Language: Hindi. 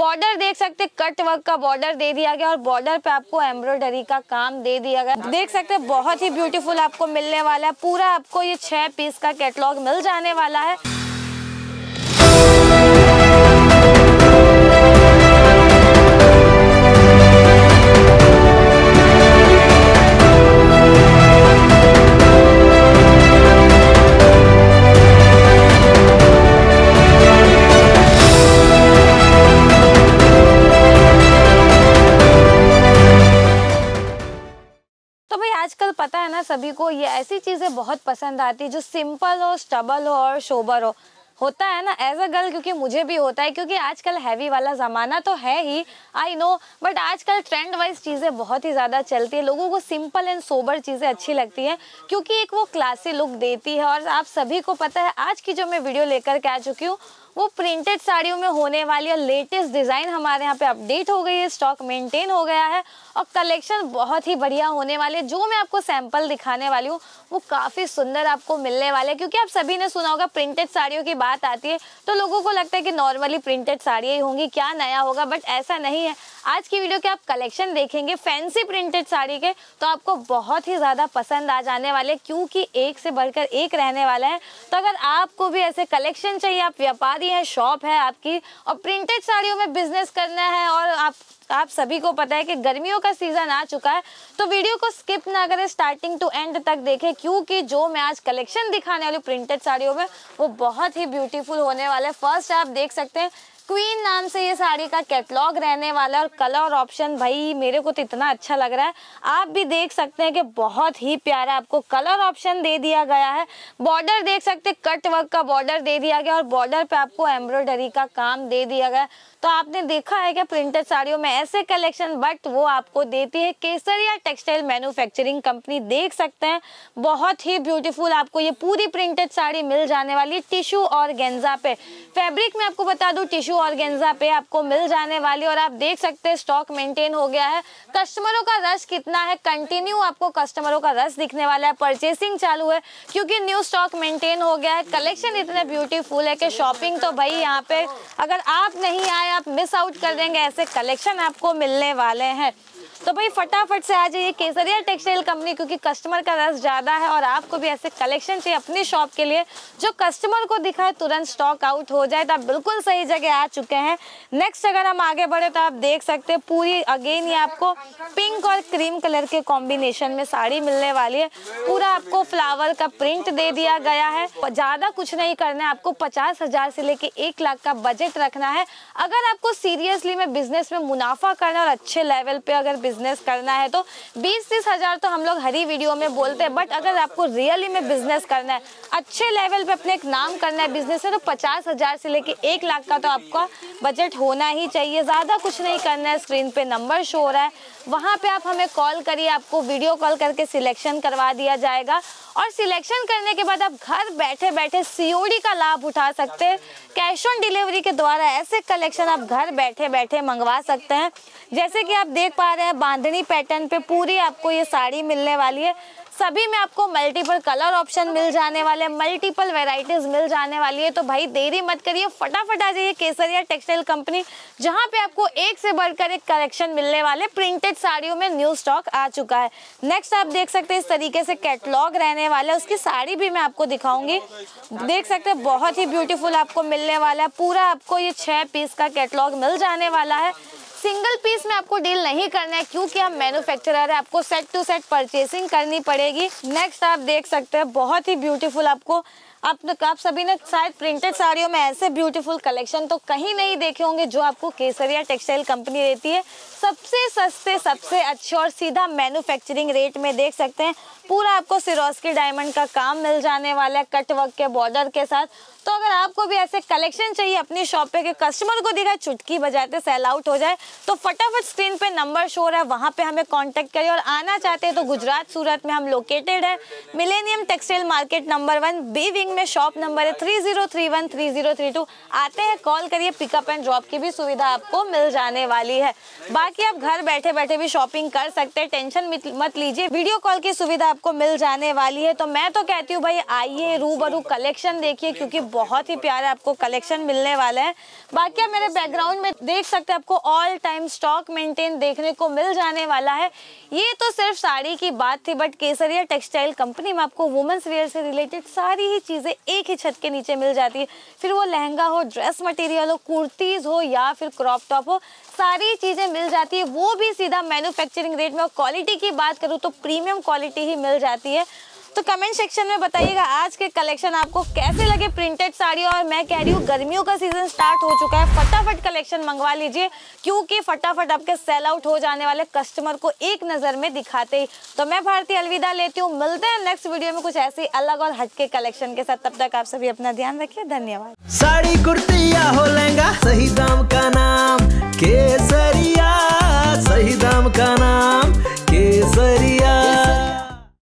बॉर्डर देख सकते कट वर्क का बॉर्डर दे दिया गया और बॉर्डर पे आपको एम्ब्रॉयडरी का काम दे दिया गया। देख सकते हैं, बहुत ही ब्यूटीफुल आपको मिलने वाला है, पूरा आपको ये छह पीस का कैटलॉग मिल जाने वाला है। आजकल पता है ना, सभी को ये ऐसी चीज़ें बहुत पसंद आती है जो सिंपल हो स्टबल हो और शोबर हो। होता है ना एज अ गर्ल क्योंकि मुझे भी होता है, क्योंकि आजकल हैवी वाला ज़माना तो है ही आई नो बट आजकल ट्रेंड वाइज चीज़ें बहुत ही ज़्यादा चलती है। लोगों को सिंपल एंड सोबर चीज़ें अच्छी लगती हैं, क्योंकि एक वो क्लासी लुक देती है। और आप सभी को पता है, आज की जो मैं वीडियो लेकर के आ चुकी हूँ वो प्रिंटेड साड़ियों में होने वाली और लेटेस्ट डिज़ाइन हमारे यहाँ पे अपडेट हो गई है स्टॉक मेंटेन हो गया है और कलेक्शन बहुत ही बढ़िया होने वाले जो मैं आपको सैंपल दिखाने वाली हूँ, वो काफ़ी सुंदर आपको मिलने वाले क्योंकि आप सभी ने सुना होगा प्रिंटेड साड़ियों की बात आती है तो लोगों को लगता है कि नॉर्मली प्रिंटेड साड़ियाँ ही होंगी, क्या नया होगा? बट ऐसा नहीं है। आज की वीडियो के आप कलेक्शन देखेंगे फैंसी प्रिंटेड साड़ी के तो आपको बहुत ही ज़्यादा पसंद आ जाने वाले क्योंकि एक से बढ़कर एक रहने वाला है। तो अगर आपको भी ऐसे कलेक्शन चाहिए, आप व्यापारी हैं शॉप है आपकी, और प्रिंटेड साड़ियों में बिज़नेस करना है और आप आप सभी को पता है कि गर्मियों का सीज़न आ चुका है तो वीडियो को स्किप ना करें स्टार्टिंग टू एंड तक देखें, क्योंकि जो मैं आज कलेक्शन दिखाने वाली प्रिंटेड साड़ियों में, वो बहुत ही ब्यूटीफुल होने वाला है। फ़र्स्ट आप देख सकते हैं क्वीन नाम से ये साड़ी का कैटलॉग रहने वाला है और कलर ऑप्शन भाई, मेरे को तो इतना अच्छा लग रहा है। आप भी देख सकते हैं कि बहुत ही प्यारा आपको कलर ऑप्शन दे दिया गया है। बॉर्डर देख सकते हैं कट वर्क का बॉर्डर दे दिया गया और बॉर्डर पे आपको एम्ब्रॉयडरी का काम दे दिया गया। तो आपने देखा है क्या प्रिंटेड साड़ियों में ऐसे कलेक्शन, बट वो आपको देती है केसरिया टेक्सटाइल मैन्युफैक्चरिंग कंपनी। देख सकते हैं, बहुत ही ब्यूटीफुल आपको ये पूरी प्रिंटेड साड़ी मिल जाने वाली है टिश्यू और गेंजा पे। फैब्रिक में आपको बता दूँ टिश्यू और गेंजा पे आपको मिल जाने वाली और आप देख सकते हैं स्टॉक मेंटेन हो गया है। कस्टमरों का रश कितना है, कंटिन्यू आपको कस्टमरों का रश दिखने वाला है। परचेसिंग चालू है, क्योंकि न्यू स्टॉक मेंटेन हो गया है। कलेक्शन इतने ब्यूटीफुल है कि शॉपिंग तो भाई यहाँ पे, अगर आप नहीं आए आप मिस आउट कर देंगे ऐसे कलेक्शन आपको मिलने वाले हैं। तो भाई फटाफट से आ जाइए केसरिया टेक्सटाइल कंपनी, क्योंकि कस्टमर का रस ज़्यादा है और आपको भी ऐसे कलेक्शन चाहिए अपनी शॉप के लिए, जो कस्टमर को दिखाए, तुरंत स्टॉक आउट हो जाए तो आप बिल्कुल सही जगह आ चुके हैं। नेक्स्ट अगर हम आगे बढ़े तो आप देख सकते हैं पूरी अगेन ये आपको पिंक और क्रीम कलर के कॉम्बिनेशन में साड़ी मिलने वाली है। पूरा आपको फ्लावर का प्रिंट दे दिया गया है। ज़्यादा कुछ नहीं करना है, आपको पचास हज़ार से लेके एक लाख का बजट रखना है। अगर आपको सीरियसली में बिज़नेस में मुनाफा करना और अच्छे लेवल पे अगर बिज़नेस करना है तो बीस तीस हज़ार तो हम लोग हर ही वीडियो में बोलते हैं बट अगर आपको रियली में बिज़नेस करना है, अच्छे लेवल पे अपने एक नाम करना है बिज़नेस में तो पचास हज़ार से लेके एक लाख का तो आपका बजट होना ही चाहिए। ज़्यादा कुछ नहीं करना है स्क्रीन पे नंबर शो हो रहा है। वहाँ पे आप हमें कॉल करिए, आपको वीडियो कॉल करके सिलेक्शन करवा दिया जाएगा। और सिलेक्शन करने के बाद आप घर बैठे बैठे सीओडी का लाभ उठा सकते हैं। कैश ऑन डिलीवरी के द्वारा ऐसे कलेक्शन आप घर बैठे बैठे मंगवा सकते हैं। जैसे कि आप देख पा रहे हैं बांधनी पैटर्न पे पूरी आपको ये साड़ी मिलने वाली है। सभी में आपको मल्टीपल कलर ऑप्शन मिल जाने वाले हैं मल्टीपल वेराइटीज मिल जाने वाली है। तो भाई देरी मत करिए, फटाफट आ जाइए केसरिया टेक्सटाइल कंपनी जहाँ पे आपको एक से बढ़कर एक कलेक्शन मिलने वाले प्रिंटेड साड़ियों में न्यू स्टॉक आ चुका है। नेक्स्ट आप देख सकते हैं, इस तरीके से कैटलॉग रहने वाला है। उसकी साड़ी भी मैं आपको दिखाऊँगी। देख सकते हैं, बहुत ही ब्यूटीफुल आपको मिलने वाला है। पूरा आपको ये छह पीस का कैटलॉग मिल जाने वाला है। सिंगल पीस में आपको डील नहीं करना है, क्योंकि हम मैन्युफैक्चरर है, आपको सेट टू सेट परचेसिंग करनी पड़ेगी। नेक्स्ट आप देख सकते हैं, बहुत ही ब्यूटीफुल आपको आप आप सभी ने शायद प्रिंटेड साड़ियों में ऐसे ब्यूटीफुल कलेक्शन तो कहीं नहीं देखे होंगे जो आपको केसरिया टेक्सटाइल कंपनी देती है। सबसे सस्ते, सबसे अच्छे और सीधा मैन्युफैक्चरिंग रेट में देख सकते हैं। पूरा आपको सिरोस्की डायमंड का काम मिल जाने वाला है कट वर्क के बॉर्डर के साथ। तो अगर आपको भी ऐसे कलेक्शन चाहिए अपनी शॉप पे के कस्टमर को दिखाए चुटकी बजाते सेल आउट हो जाए तो फटाफट स्क्रीन पे नंबर शो रहा है, वहाँ पे हमें कांटेक्ट करिए। और आना चाहते हैं तो गुजरात, सूरत में हम लोकेटेड है। Millennium textile market number one B wing building में शॉप नंबर है three zero three one, three zero three two. आते हैं, कॉल करिए पिकअप एंड ड्रॉप की भी सुविधा आपको मिल जाने वाली है। बाकी आप घर बैठे बैठे भी शॉपिंग कर सकते हैं टेंशन मत लीजिए। वीडियो कॉल की सुविधा आपको मिल जाने वाली है। तो मैं तो कहती हूँ, भाई, आइए, रूबरू कलेक्शन देखिए, क्योंकि बहुत ही प्यारे आपको कलेक्शन मिलने वाले हैं। बाकी आप मेरे बैकग्राउंड में देख सकते हैं, आपको ऑल टाइम स्टॉक मेंटेन देखने को मिल जाने वाला है। ये तो सिर्फ़ साड़ी की बात थी बट केसरिया टेक्सटाइल कंपनी में आपको वुमेंस वेयर से रिलेटेड सारी ही चीज़ें एक ही छत के नीचे मिल जाती है। फिर वो लहंगा हो ड्रेस मटेरियल हो, कुर्तीज़ हो या फिर क्रॉप टॉप हो, सारी चीज़ें मिल जाती है। वो भी सीधा मैन्युफैक्चरिंग रेट में और क्वालिटी की बात करूँ तो प्रीमियम क्वालिटी ही मिल जाती है। तो कमेंट सेक्शन में बताइएगा आज के कलेक्शन आपको कैसे लगे प्रिंटेड साड़ी और मैं कह रही हूँ गर्मियों का सीज़न स्टार्ट हो चुका है। फटाफट कलेक्शन मंगवा लीजिए, क्योंकि फटाफट आपके सेल आउट हो जाने वाले कस्टमर को एक नज़र में दिखाते ही। तो मैं भारतीय अलविदा लेती हूँ। मिलते हैं नेक्स्ट वीडियो में कुछ ऐसे अलग और हटके कलेक्शन के साथ। तब तक आप सभी अपना ध्यान रखिए। धन्यवाद। साड़ी कुर्ती हो लहंगा, सही दाम का नाम केसरिया, सही दाम का नाम केसरिया।